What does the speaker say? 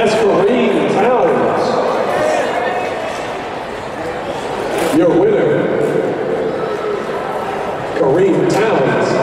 That's Kareem Towns. Your winner, Kareem Towns.